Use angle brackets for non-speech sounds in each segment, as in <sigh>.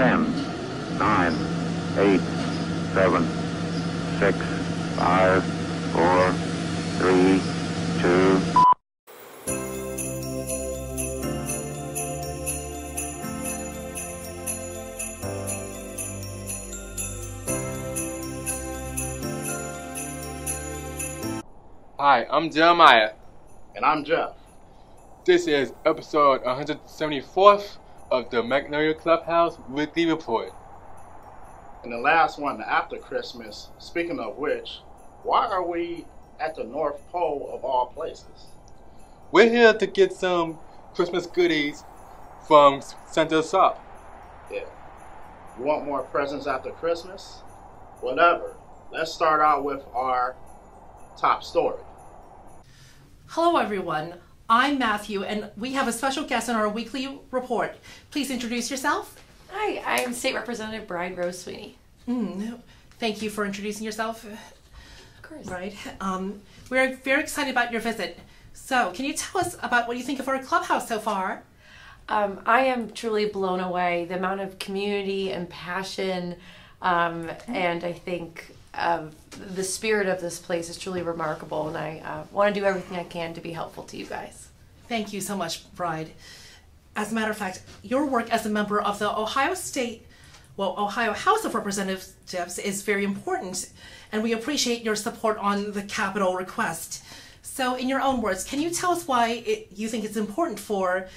10, 9, 8, 7, 6, 5, 4, 3, 2, Hi, I'm Jeremiah. And I'm Jeff. This is episode 174th of the Magnolia Clubhouse Weekly Report. And the last one after Christmas, speaking of which, why are we at the North Pole of all places? We're here to get some Christmas goodies from Santa's shop. Yeah. You want more presents after Christmas? Whatever. Let's start out with our top story. Hello, everyone. I'm Matthew, and we have a special guest on our weekly report. Please introduce yourself. Hi, I'm State Representative Bride Rose Sweeney. Mm, thank you for introducing yourself. Of course. Right. Um, we're very excited about your visit. So, can you tell us about what you think of our clubhouse so far? Um, I am truly blown away. The amount of community and passion, um, and I think um, the spirit of this place is truly remarkable. And I uh, want to do everything I can to be helpful to you guys. Thank you so much, Bride. As a matter of fact, your work as a member of the Ohio State, well, Ohio House of Representatives is very important, and we appreciate your support on the capital request. So, in your own words, can you tell us why it, you think it's important for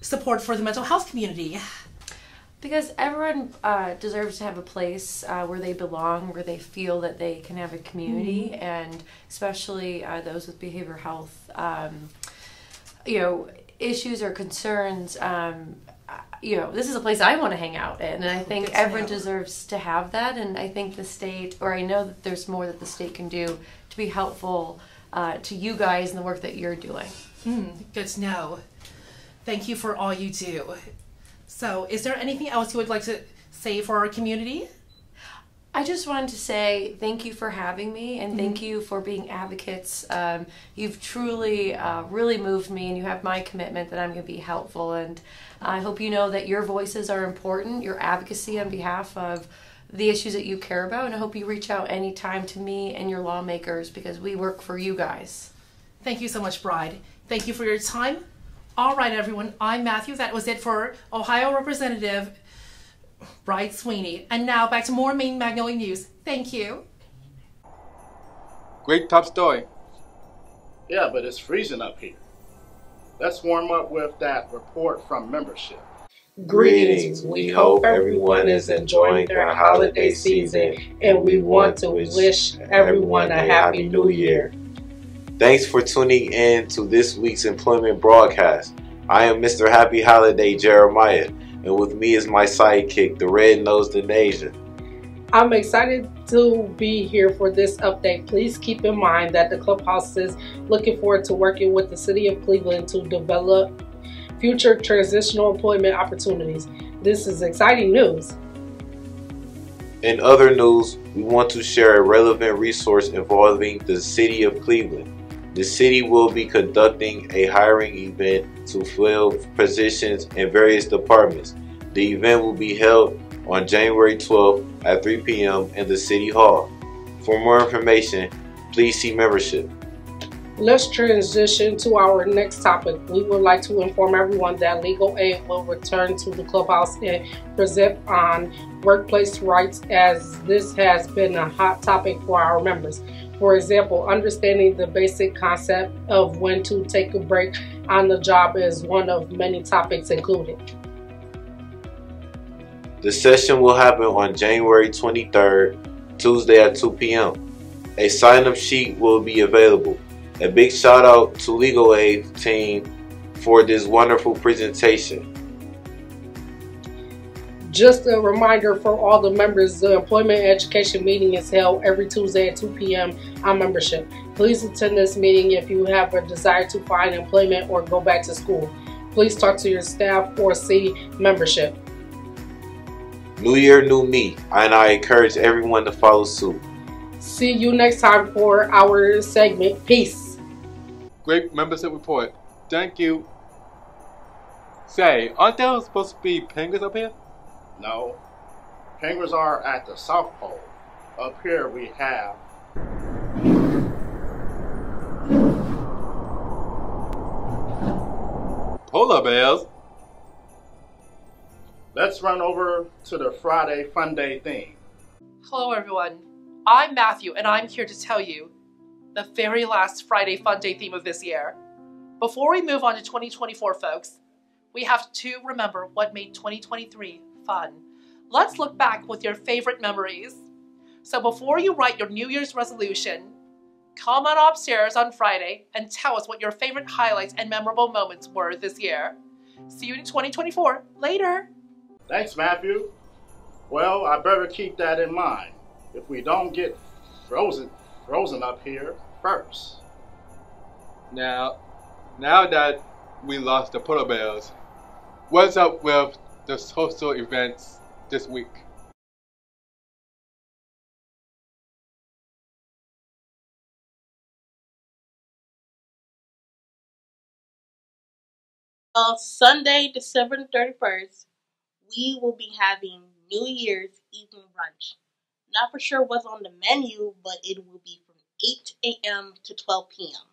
support for the mental health community? Because everyone uh, deserves to have a place uh, where they belong, where they feel that they can have a community, and especially uh, those with behavioral health, um, you know, issues or concerns. Um, you know, this is a place I want to hang out in, and I think everyone deserves to have that. And I think the state, or I know that there's more that the state can do to be helpful uh, to you guys and the work that you're doing. Hmm, good to know. Thank you for all you do. So, is there anything else you would like to say for our community? I just wanted to say thank you for having me and thank you for being advocates. Um, you've truly, uh, really moved me, and you have my commitment that I'm going to be helpful. And I hope you know that your voices are important, your advocacy on behalf of the issues that you care about. And I hope you reach out anytime to me and your lawmakers because we work for you guys. Thank you so much, Bride. Thank you for your time. All right, everyone. I'm Matthew. That was it for Ohio Representative Bride Sweeney. And now back to more main Magnolia News. Thank you. Great top story. Yeah, but it's freezing up here. Let's warm up with that report from membership. Greetings. We hope everyone is enjoying their holiday season and we want to wish everyone a happy new year. Thanks for tuning in to this week's employment broadcast. I am Mr. Happy Holiday Jeremiah, and with me is my sidekick, the red nosed Asian. I'm excited to be here for this update. Please keep in mind that the clubhouse is looking forward to working with the city of Cleveland to develop future transitional employment opportunities. This is exciting news. In other news, we want to share a relevant resource involving the city of Cleveland. The city will be conducting a hiring event to fill positions in various departments. The event will be held on January 12th at 3 p.m. in the City Hall. For more information, please see membership. Let's transition to our next topic. We would like to inform everyone that legal aid will return to the clubhouse and present on workplace rights as this has been a hot topic for our members. For example, understanding the basic concept of when to take a break on the job is one of many topics included. The session will happen on January 23rd, Tuesday at 2 p.m. A sign up sheet will be available. A big shout out to Legal Aid team for this wonderful presentation. Just a reminder for all the members, the employment education meeting is held every Tuesday at 2 p.m. on membership. Please attend this meeting if you have a desire to find employment or go back to school. Please talk to your staff or see membership. New Year, new me, and I encourage everyone to follow suit. See you next time for our segment. Peace. Great membership report. Thank you. Say, aren't there supposed to be penguins up here? No, penguins are at the South Pole. Up here we have Polar bears? Let's run over to the Friday Fun Day theme. Hello, everyone. I'm Matthew, and I'm here to tell you the very last Friday Fun Day theme of this year. Before we move on to 2024, folks, we have to remember what made 2023 fun. Let's look back with your favorite memories. So before you write your New Year's resolution, come on upstairs on Friday and tell us what your favorite highlights and memorable moments were this year. See you in 2024. Later. Thanks, Matthew. Well, I better keep that in mind if we don't get frozen frozen up here first. Now, now that we lost the polar bears, what's up with the social events this week? On Sunday, December 31st, we will be having New Year's evening brunch. Not for sure what's on the menu, but it will be from 8 a.m. to 12 p.m.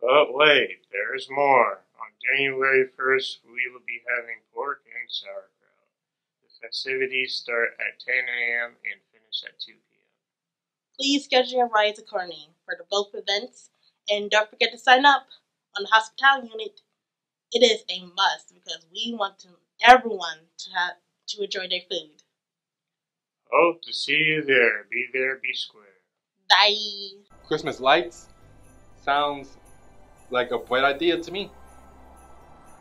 But wait, there's more. On January 1st, we will be having pork and sauerkraut. The festivities start at 10 a.m. and finish at 2 p.m. Please schedule your rides accordingly for the both events, and don't forget to sign up on the hospitality unit. It is a must because we want to, everyone to have to enjoy their food. Hope to see you there. Be there, be square. Bye. Christmas lights? Sounds like a bright idea to me.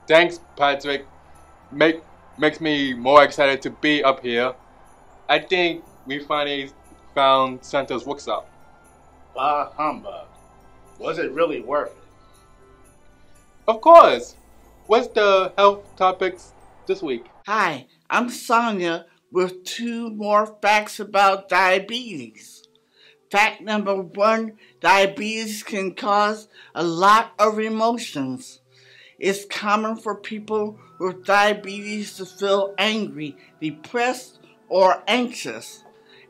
Thanks, Patrick. Make makes me more excited to be up here. I think we finally found Santa's workshop. Bah humbug. Was it really worth it? Of course. What's the health topics this week? Hi, I'm Sonia with two more facts about diabetes. Fact number one diabetes can cause a lot of emotions. It's common for people with diabetes to feel angry, depressed, or anxious.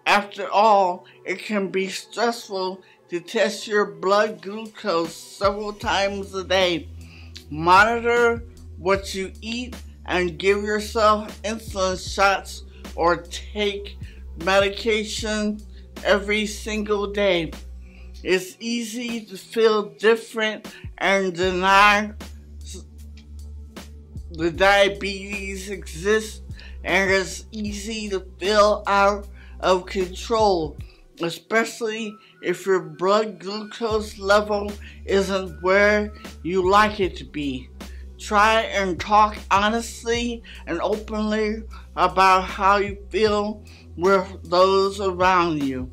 After all, it can be stressful to test your blood glucose several times a day. Monitor what you eat and give yourself insulin shots or take medication every single day. It's easy to feel different and deny the diabetes exists and it's easy to feel out of control, especially if your blood glucose level isn't where you like it to be. Try and talk honestly and openly about how you feel with those around you.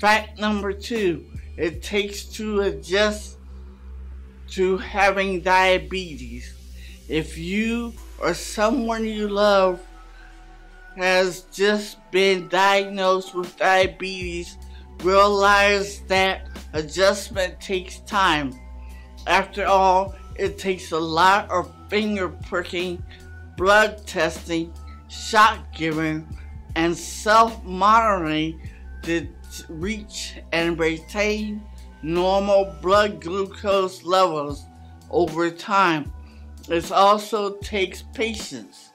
Fact number two it takes to adjust to having diabetes. If you or someone you love has just been diagnosed with diabetes, realize that adjustment takes time. After all, it takes a lot of finger pricking, blood testing, shot giving, and self monitoring to reach and retain normal blood glucose levels over time. It also takes patience.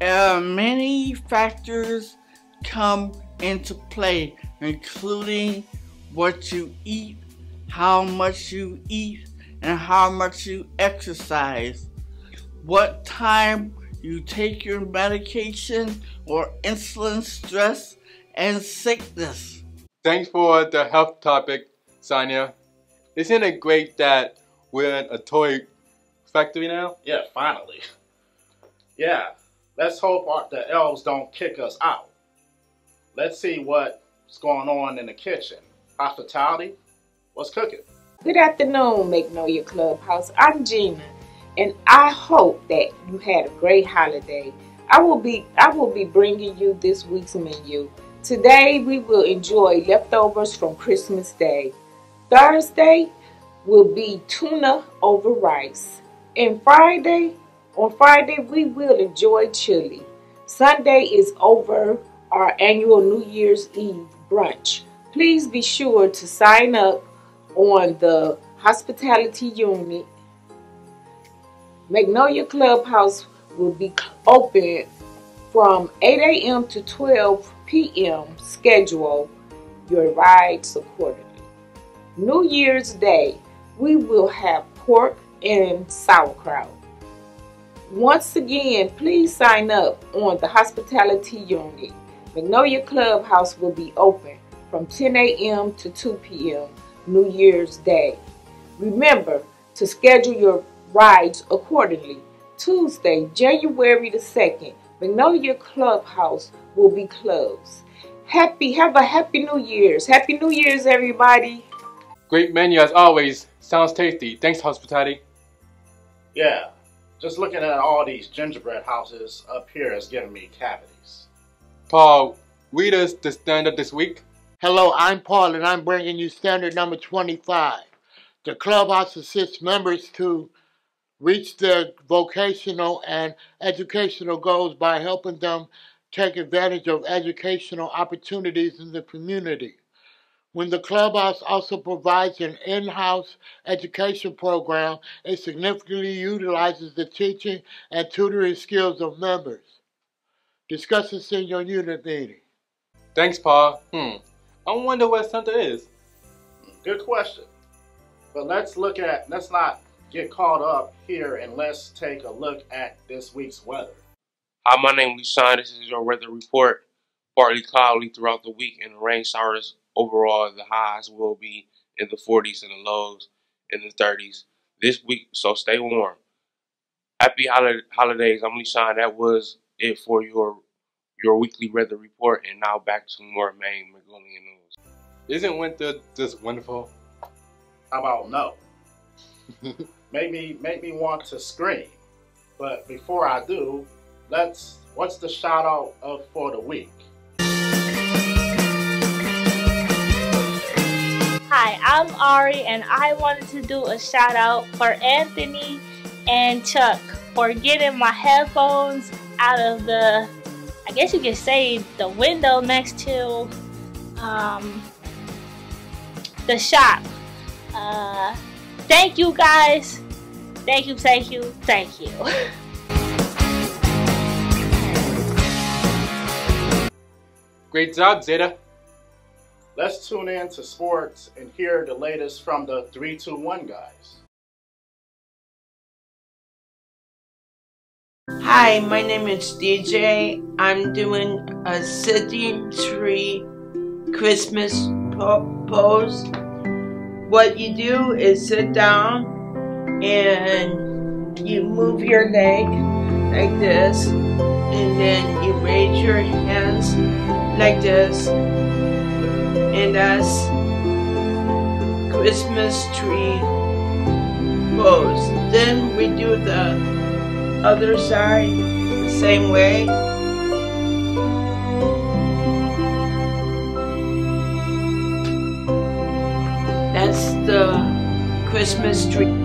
Many factors come into play, including what you eat, how much you eat, and how much you exercise, what time you take your medication or insulin stress and sickness. Thanks for the health topic, Sonia. Isn't it great that we're in a toy factory now? Yeah, finally. Yeah, let's hope the elves don't kick us out. Let's see what's going on in the kitchen. Hospitality, what's cooking? Good afternoon, Magnolia Clubhouse. I'm Gina, and I hope that you had a great holiday. I will be I will be bringing you this week's menu. Today we will enjoy leftovers from Christmas Day. Thursday will be tuna over rice. And Friday, on Friday we will enjoy chili. Sunday is over our annual New Year's Eve brunch. Please be sure to sign up on the hospitality unit. Magnolia Clubhouse will be open from 8 a.m. to 12 p.m. Schedule your rides accordingly. New Year's Day, we will have pork and sauerkraut. Once again, please sign up on the hospitality unit. Magnolia Clubhouse will be open from 10 a.m. to 2 p.m. New Year's Day. Remember to schedule your rides accordingly. Tuesday, January the 2nd, Magnolia Clubhouse will be closed. Happy, have a happy New Year's. Happy New Year's, everybody. Great menu as always. Sounds tasty. Thanks, hospitality. Yeah, just looking at all these gingerbread houses up here is giving me cavities. Paul, read us the standard this week. Hello, I'm Paul, and I'm bringing you standard number 25. The clubhouse assists members to reach their vocational and educational goals by helping them take advantage of educational opportunities in the community. When the clubhouse also provides an in-house education program, it significantly utilizes the teaching and tutoring skills of members. Discuss this in your unit meeting. Thanks, Paul. Hmm. I wonder what Santa is. Good question. But let's look at, let's not get caught up here and let's take a look at this week's weather. Hi, my name is Sean. This is your weather report. Partly cloudy throughout the week and rain showers overall. The highs will be in the 40s and the lows in the 30s this week, so stay warm. Happy holidays. I'm Lishan. That was it for your your weekly weather report, and now back to more main Magnolia news. Isn't winter just wonderful? How about no? <laughs> make me make me want to scream. But before I do, let's what's the shout out of for the week? Hi, I'm Ari and I wanted to do a shout out for Anthony and Chuck for getting my headphones out of the I guess you could say the window next to um, the shop. Uh, thank you guys. Thank you, thank you, thank you. Great job, Zeta. Let's tune in to sports and hear the latest from the 321 guys. Hi, my name is DJ. I'm doing a sitting tree Christmas pose. What you do is sit down and you move your leg like this, and then you raise your hands like this, and that's Christmas tree pose. Then we do the other side the same way. That's the Christmas tree.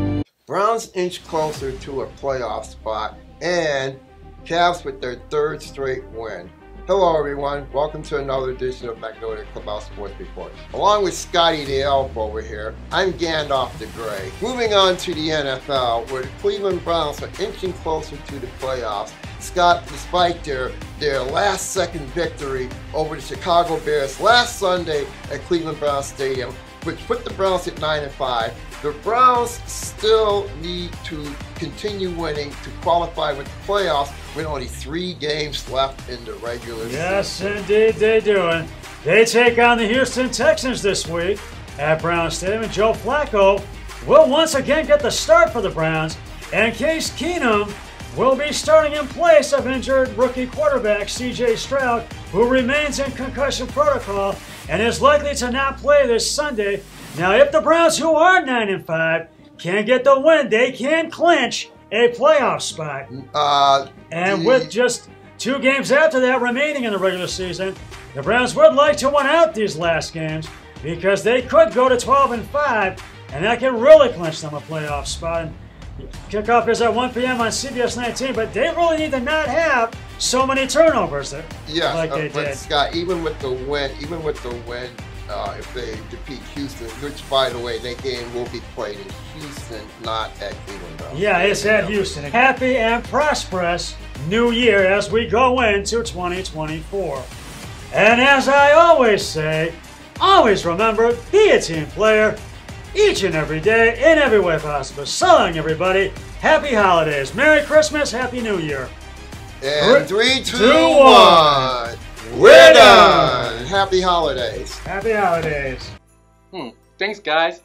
Browns inch closer to a playoff spot and Cavs with their third straight win. Hello everyone, welcome to another edition of Magnolia Clubhouse Sports Report. Along with Scotty the Elf over here, I'm Gandalf the Grey. Moving on to the NFL, where the Cleveland Browns are inching closer to the playoffs. Scott, despite their, their last second victory over the Chicago Bears last Sunday at Cleveland Browns Stadium, which put the Browns at 9 and 5, the Browns still need to continue winning to qualify with the playoffs with only three games left in the regular season. Yes, indeed they do. And they take on the Houston Texans this week at Brown Stadium. And Joe Flacco will once again get the start for the Browns. And Case Keenum will be starting in place of injured rookie quarterback CJ Stroud, who remains in concussion protocol and is likely to not play this Sunday. Now, if the Browns, who are 9 and 5, can't get the win, they can clinch a playoff spot. Uh, and with just two games after that remaining in the regular season, the Browns would like to win out these last games because they could go to 12 and 5, and that can really clinch them a playoff spot. And Kickoff is at 1 p.m. on CBS 19, but they really need to not have so many turnovers there. Yes, like uh, they did. Scott, even with the win, even with the win, uh, if they defeat Houston, which by the way, that game will be played in Houston, not at Cleveland. Yeah, it's at Houston. Happy and prosperous new year as we go into 2024. And as I always say, always remember, be a team player each and every day in every way possible. So long, everybody. Happy holidays. Merry Christmas. Happy New Year. And three, two, two, one. We're done. Happy holidays. Happy holidays. Hmm. Thanks, guys.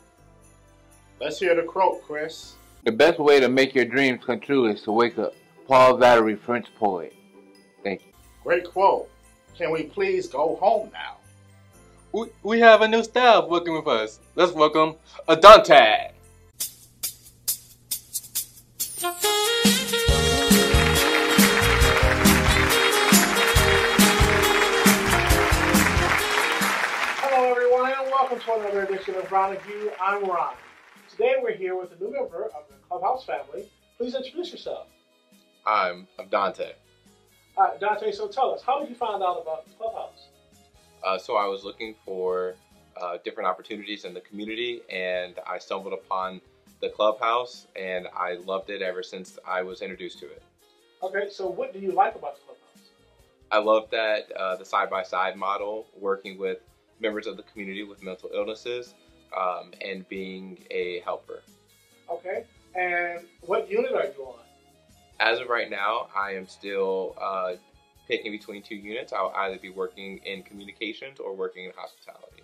Let's hear the quote, Chris. The best way to make your dreams come true is to wake up. Paul Valery, French poet. Thank you. Great quote. Can we please go home now? We, we have a new staff working with us. Let's welcome Adante. Another edition of Ron. I'm Ron. Today we're here with a new member of the Clubhouse family. Please introduce yourself. I'm, I'm Dante. Uh, Dante, so tell us, how did you find out about the Clubhouse? Uh, so I was looking for uh, different opportunities in the community, and I stumbled upon the clubhouse, and I loved it ever since I was introduced to it. Okay, so what do you like about the Clubhouse? I love that uh, the side-by-side model, working with members of the community with mental illnesses, um, and being a helper. Okay, and what unit are you on? As of right now, I am still uh, picking between two units. I'll either be working in communications or working in hospitality.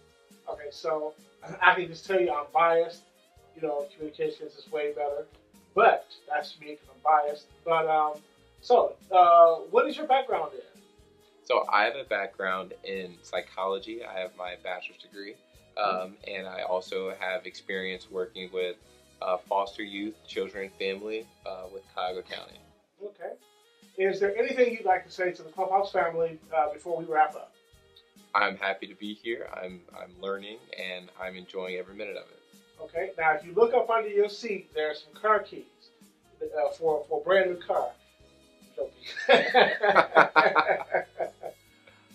Okay, so <clears throat> I can just tell you I'm biased. You know, communications is way better, but that's me because I'm biased. But um, so uh, what is your background in? So I have a background in psychology. I have my bachelor's degree, um, and I also have experience working with uh, foster youth, children, and family uh, with Cuyahoga County. Okay. Is there anything you'd like to say to the Clubhouse family uh, before we wrap up? I'm happy to be here. I'm I'm learning, and I'm enjoying every minute of it. Okay. Now, if you look up under your seat, there are some car keys uh, for for a brand new car. <laughs> <laughs>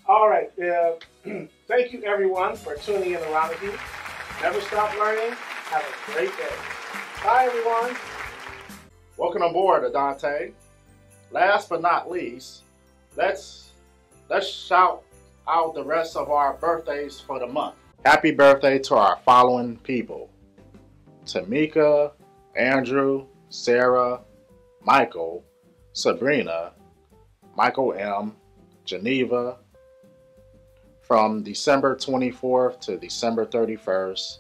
All right. Uh, <clears throat> thank you, everyone, for tuning in around with you. Never stop learning. Have a great day. Bye, everyone. Welcome aboard, Adante. Last but not least, let's let's shout out the rest of our birthdays for the month. Happy birthday to our following people: Tamika, Andrew, Sarah, Michael, Sabrina, Michael M, Geneva. From December 24th to December 31st,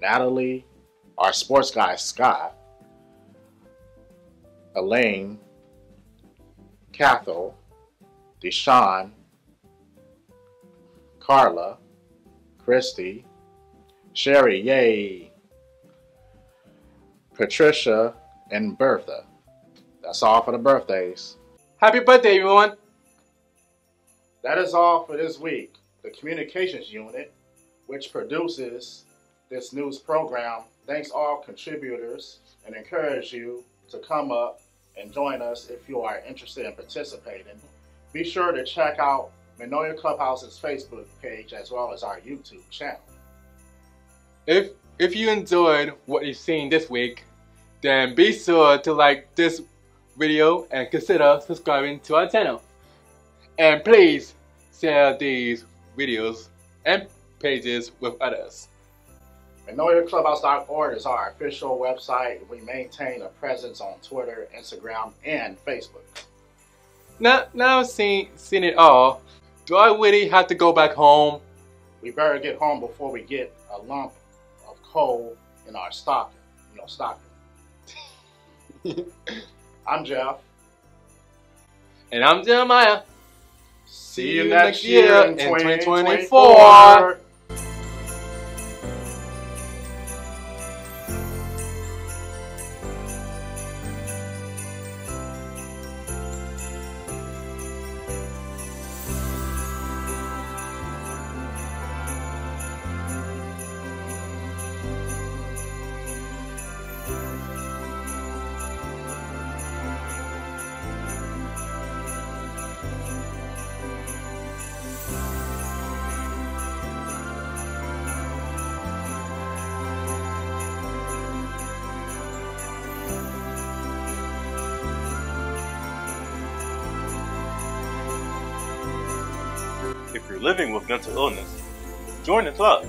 Natalie, our sports guy Scott, Elaine, Cathal, Deshawn, Carla, Christy, Sherry, yay, Patricia, and Bertha. That's all for the birthdays. Happy birthday, everyone. That is all for this week. The communications unit, which produces this news program, thanks all contributors and encourage you to come up and join us if you are interested in participating. Be sure to check out Magnolia Clubhouse's Facebook page as well as our YouTube channel. If if you enjoyed what you've seen this week, then be sure to like this video and consider subscribing to our channel. And please share these videos and pages with others. MagnoliaClubhouse.org is our official website. We maintain a presence on Twitter, Instagram, and Facebook. Now, now seen, seen it all, do I really have to go back home? We better get home before we get a lump of coal in our stocking. You know, stocking. <laughs> I'm Jeff. And I'm Jeremiah. See you next year in 2024. Living with mental illness. Join the club